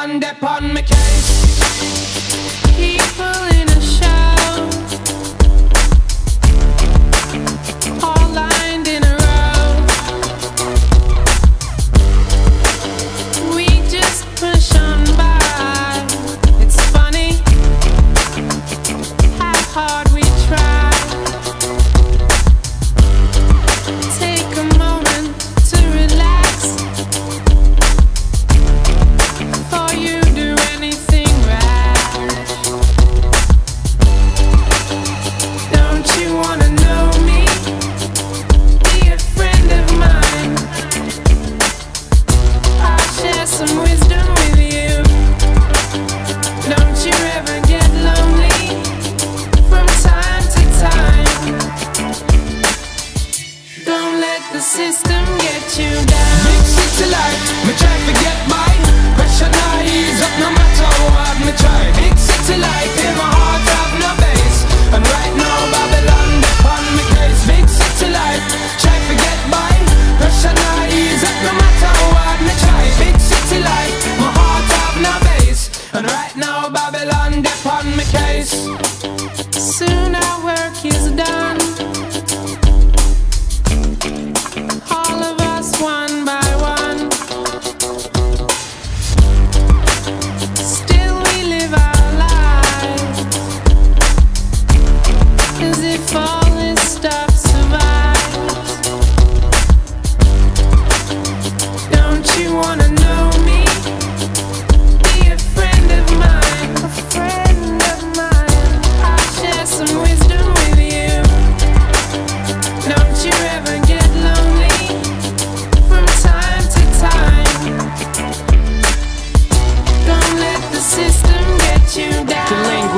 Babylon dep on my case. People in a show, all lined in a row. We just push on by. It's funny how hard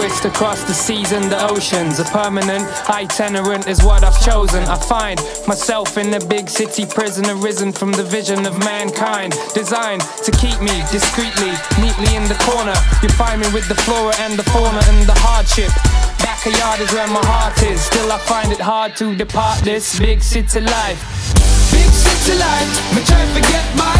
Linguist across the seas and the oceans. A permanent itinerant is what I've chosen. I find myself in a big city prison, arisen from the vision of mankind. Designed to keep me discreetly, neatly in the corner. You find me with the flora and the fauna and the hardship. Backyard is where my heart is. Still, I find it hard to depart this big city life. Big city life, me try to get by.